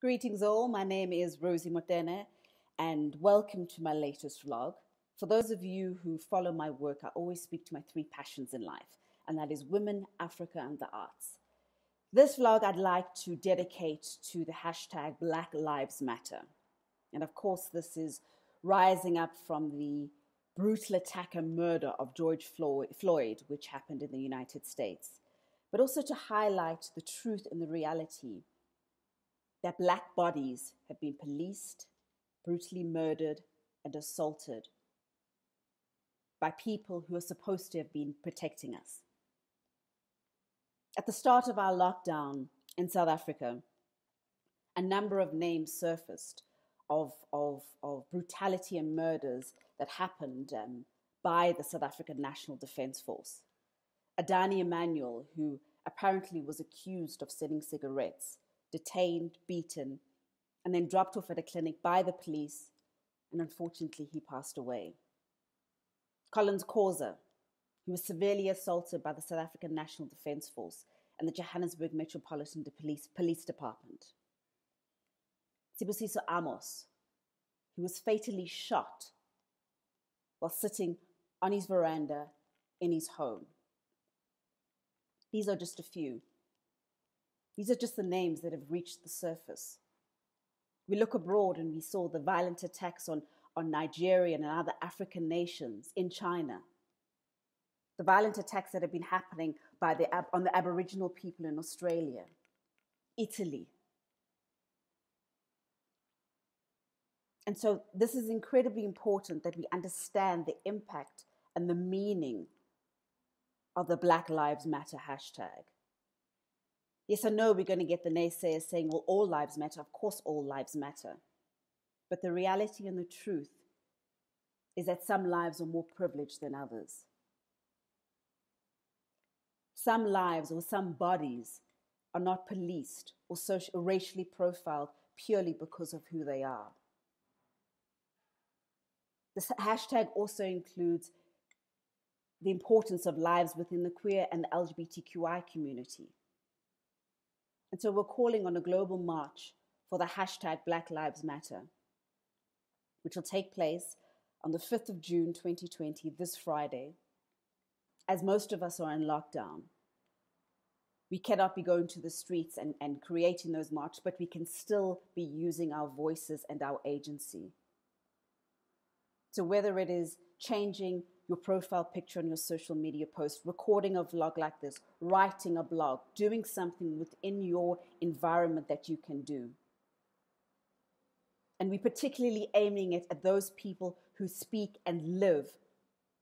Greetings all, my name is Rosie Motene and welcome to my latest vlog. For those of you who follow my work, I always speak to my three passions in life and that is women, Africa and the arts. This vlog I'd like to dedicate to the hashtag Black Lives Matter. And of course this is rising up from the brutal attack and murder of George Floyd, which happened in the United States, but also to highlight the truth and the reality that black bodies have been policed, brutally murdered, and assaulted by people who are supposed to have been protecting us. At the start of our lockdown in South Africa, a number of names surfaced of, of, of brutality and murders that happened um, by the South African National Defence Force. Adani Emmanuel, who apparently was accused of selling cigarettes, detained, beaten, and then dropped off at a clinic by the police, and unfortunately he passed away. Collins Khosa, he was severely assaulted by the South African National Defence Force and the Johannesburg Metropolitan Police, Police Department. Sibusiso Amos, he was fatally shot while sitting on his veranda in his home. These are just a few. These are just the names that have reached the surface. We look abroad and we saw the violent attacks on, on Nigeria and other African nations in China. The violent attacks that have been happening by the, on the Aboriginal people in Australia, Italy, And so this is incredibly important that we understand the impact and the meaning of the Black Lives Matter hashtag. Yes, I know we're going to get the naysayers saying, well, all lives matter. Of course, all lives matter. But the reality and the truth is that some lives are more privileged than others. Some lives or some bodies are not policed or, racially profiled purely because of who they are. This hashtag also includes the importance of lives within the queer and the LGBTQI community. And so we're calling on a global march for the hashtag Black Lives Matter, which will take place on the 5th of June 2020, this Friday. As most of us are in lockdown, we cannot be going to the streets and, and creating those marches, but we can still be using our voices and our agency. So whether it is changing your profile picture on your social media post, recording a vlog like this, writing a blog, doing something within your environment that you can do. And we're particularly aiming it at those people who speak and live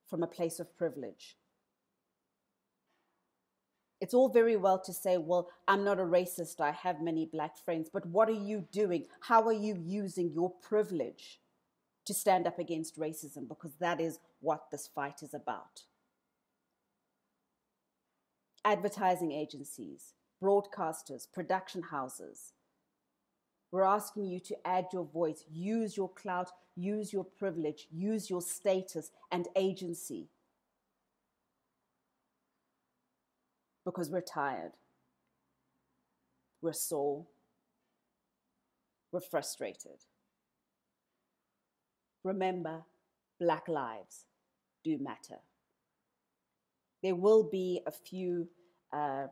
from a place of privilege. It's all very well to say, well, I'm not a racist, I have many black friends, but what are you doing? How are you using your privilege? To stand up against racism because that is what this fight is about. Advertising agencies, broadcasters, production houses. We're asking you to add your voice, use your clout, use your privilege, use your status and agency. Because we're tired, we're sore, we're frustrated. Remember, Black lives do matter. There will be a few uh,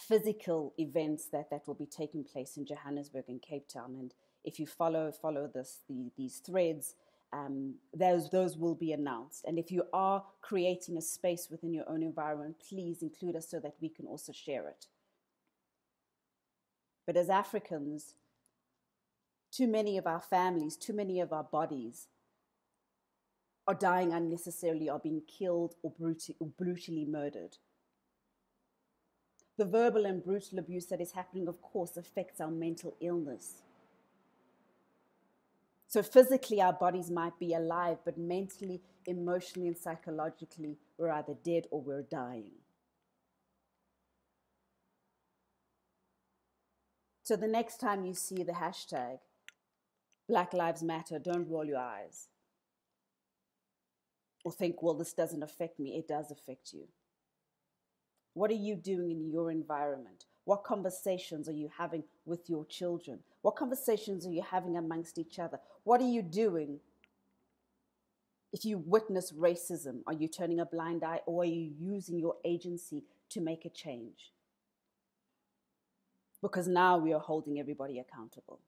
physical events that, that will be taking place in Johannesburg and Cape Town. And if you follow follow this the, these threads, um, those those will be announced. And if you are creating a space within your own environment, please include us so that we can also share it. But as Africans, too many of our families, too many of our bodies are dying unnecessarily, are being killed or, or brutally murdered. The verbal and brutal abuse that is happening, of course, affects our mental illness. So, physically, our bodies might be alive, but mentally, emotionally, and psychologically, we're either dead or we're dying. So, the next time you see the hashtag, Black Lives Matter, don't roll your eyes or think, well, this doesn't affect me. It does affect you. What are you doing in your environment? What conversations are you having with your children? What conversations are you having amongst each other? What are you doing if you witness racism? Are you turning a blind eye or are you using your agency to make a change? Because now we are holding everybody accountable.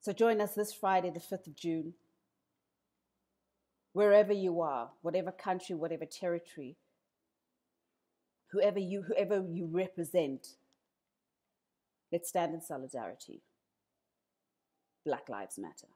So join us this Friday, the 5th of June, wherever you are, whatever country, whatever territory, whoever you, whoever you represent, let's stand in solidarity. Black Lives Matter.